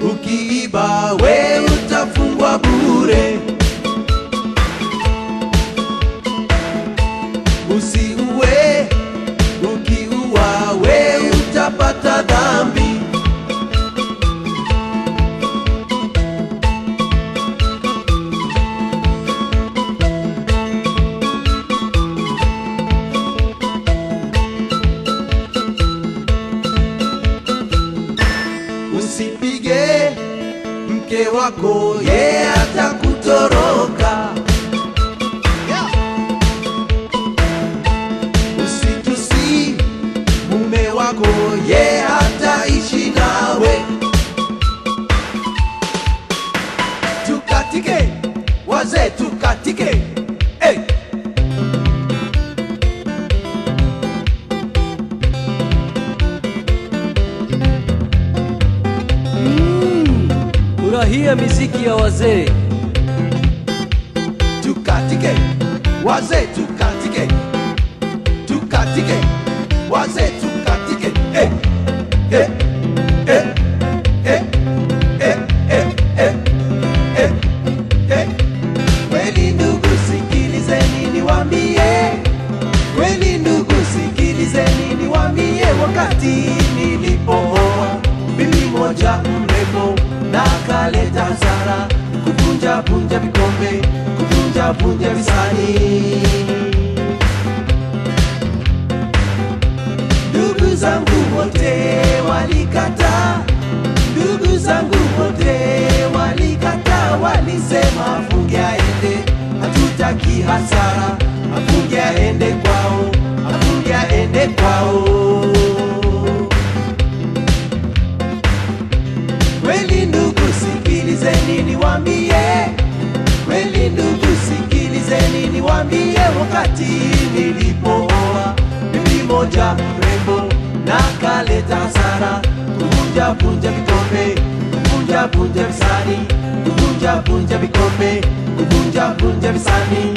ukiiba we utafungwa bure. Usi wako ye atakutoroka. Usitusi mume wako ye hataishi nawe. Tukatike wazee, Furahia miziki ya wazee. tukatike wazee tukatike tukatike wazee na kaleta hasara kuvunja vunja vikombe kuvunja vunja visani. Ndugu zangu wote walikata ndugu zangu wote walikata walisema afunge aende hatutaki hasara afunge aende kwao afunge aende kwao kweli ndugu sikilizeni niwambie kweli ndugu sikilizeni niwaambie, wakati nilipooa bibi moja mrembo na kaleta hasara. Kuvunja vunja vikombe kuvunja vunja visani. Kuvunja vunja vikombe kuvunja vunja visani.